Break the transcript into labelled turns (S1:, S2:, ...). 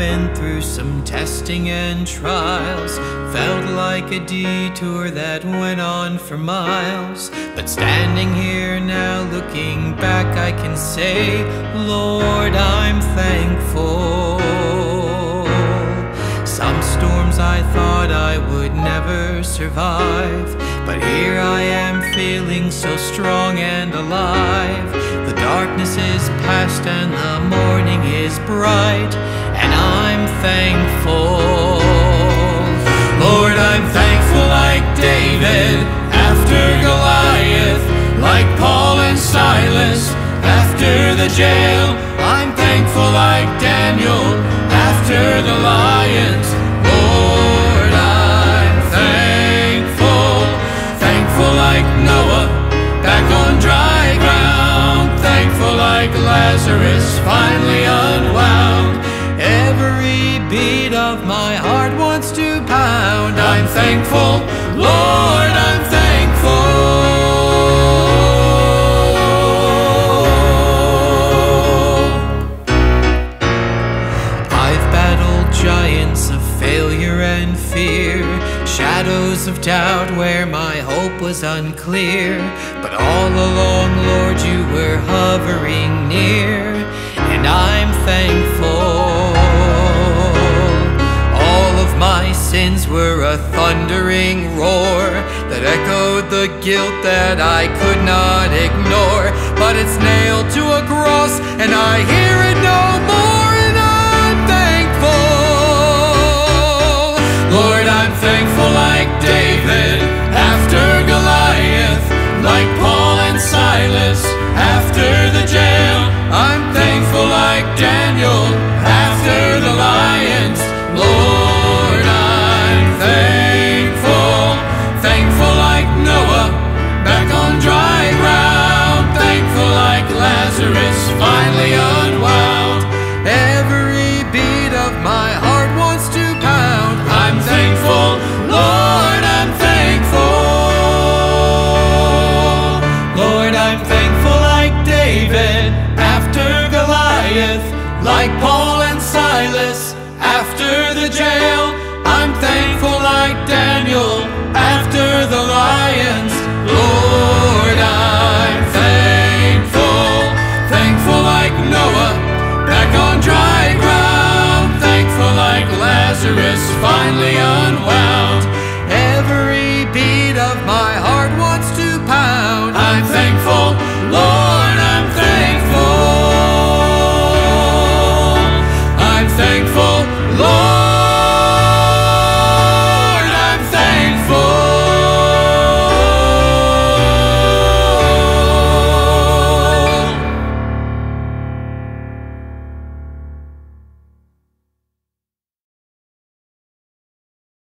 S1: been through some testing and trials. Felt like a detour that went on for miles. But standing here now, looking back, I can say, Lord, I'm thankful. Some storms I thought I would never survive. But here I am feeling so strong and alive. The darkness is past and the morning is bright, and I'm thankful. Lord, I'm thankful like David after Goliath, like Paul and Silas after the jail. I'm thankful like Daniel after the lions. Lord, I'm thankful, thankful like Noah back on dry ground, thankful like Lazarus finally unwound. My heart wants to pound. I'm thankful, Lord, I'm thankful. I've battled giants of failure and fear, shadows of doubt where my hope was unclear. But all along, Lord, you were hovering near, sins were a thundering roar that echoed the guilt that I could not ignore. But it's nailed to a cross, and I hear it no more, and I'm thankful. Lord, I'm thankful like like Paul and Silas after the jail. I'm thankful like Daniel after the lions. Lord, I'm thankful, thankful like Noah back on dry ground, thankful like Lazarus finally